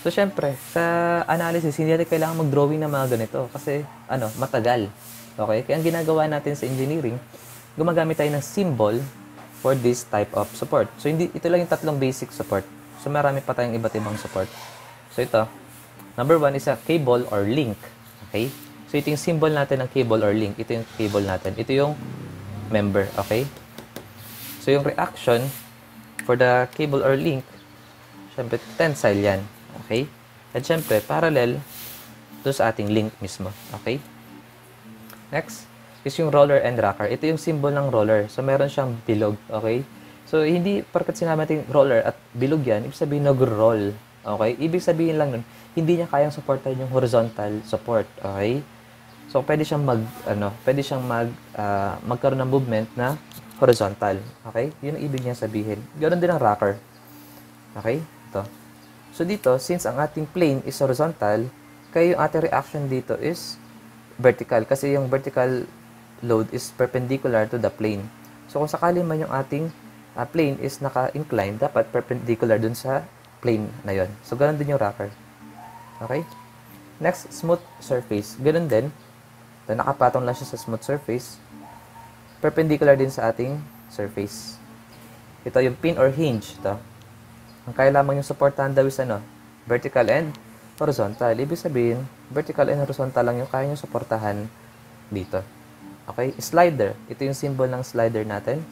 So, syempre, sa analysis, hindi natin kailangan mag-drawing ng mga ganito kasi, ano, matagal. Okay? Kaya ang ginagawa natin sa engineering, gumagamit tayo ng symbol for this type of support. So, hindi, ito lang yung tatlong basic support. So, marami pa tayong iba't ibang support. So, ito, number one is a cable or link. Okay? So, ito yung symbol natin ng cable or link. Ito yung cable natin. Ito yung member. Okay? So, yung reaction for the cable or link, syempre, tensile yan. Okay? At syempre, parallel to sa ating link mismo. Okay? Next is yung roller and rocker. Ito yung symbol ng roller. So, meron siyang bilog. Okay? So, hindi, porkat sinabi natin roller at bilog yan, ibig sabihin nag-roll. Okay? Ibig sabihin lang nun, hindi niya kayang supportan yung horizontal support. Okay? So, pwede siyang mag, ano, pwede siyang mag, uh, magkaroon ng movement na horizontal. Okay? Yun ang ibig niya sabihin. Ganoon din ang rocker. Okay? Ito. So, dito, since ang ating plane is horizontal, kaya yung ating reaction dito is vertical. Kasi yung vertical load is perpendicular to the plane. So, kung sakali man yung ating uh, plane is naka-incline, dapat perpendicular dun sa plane na yon. So, ganun din yung rocker. Okay? Next, smooth surface. Ganun din. So, nakapatong lang siya sa smooth surface. Perpendicular din sa ating surface. Ito yung pin or hinge. Ito. Ang kaya lamang yung supportahan daw is ano? Vertical and horizontal. Ibig sabihin, vertical and horizontal lang yung kaya nyo supportahan dito. Okay? Slider. Ito yung symbol ng slider natin.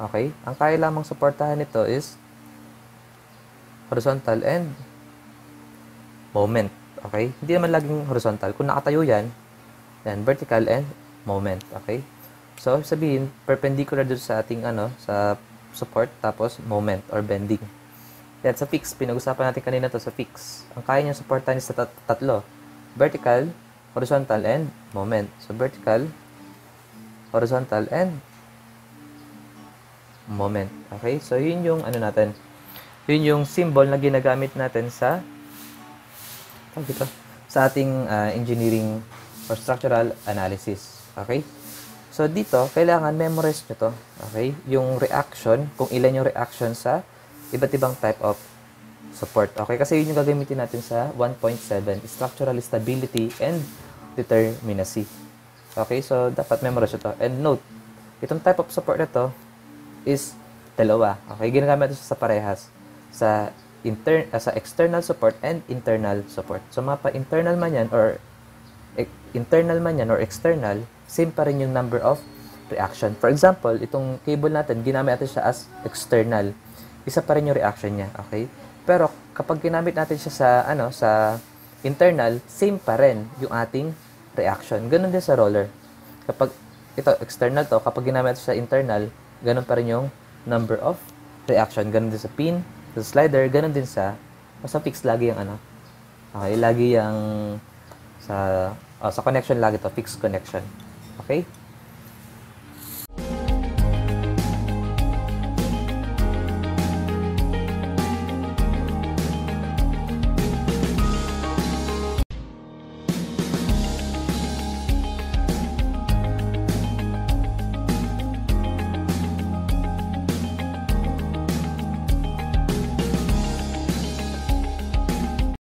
Okay? Ang kaya lamang supportahan nito is horizontal and moment. Okay? Hindi naman laging horizontal. Kung nakatayo yan, yan, vertical and moment. Okay? So, sabihin, perpendicular dito sa ating, ano, sa support, tapos moment or bending. Yan, sa fix, pinag-usapan natin kanina to sa fix. Ang kaya niya supportan is sa tat- tatlo. Vertical, horizontal, and moment. So, vertical, horizontal, and moment. Okay? So, yun yung ano natin. Yun yung symbol na ginagamit natin sa dito, sa ating uh, engineering or structural analysis. Okay? So, dito, kailangan memorize nyo to. Okay? Yung reaction, kung ilan yung reaction sa iba't ibang type of support. Okay? Kasi yun yung gagamitin natin sa 1.7, structural stability and determinacy. Okay? So, dapat memorize ito. And note, itong type of support na to is dalawa. Okay? Ginagamit ito sa parehas. Sa inter uh, sa external support and internal support. So, mapa internal man yan or e internal man yan or external, same pa rin yung number of reaction. For example, itong cable natin, ginamit natin siya as external. Isa pa rin yung reaction niya, okay? Pero kapag ginamit natin siya sa ano, sa internal, same pa rin yung ating reaction. Ganun din sa roller. Kapag ito external to, kapag ginamit natin sa internal, ganun pa rin yung number of reaction. Ganun din sa pin, sa slider, ganun din sa sa fix lagi yung ano. Okay, lagi yung sa oh, sa connection lagi to, fixed connection. Okay?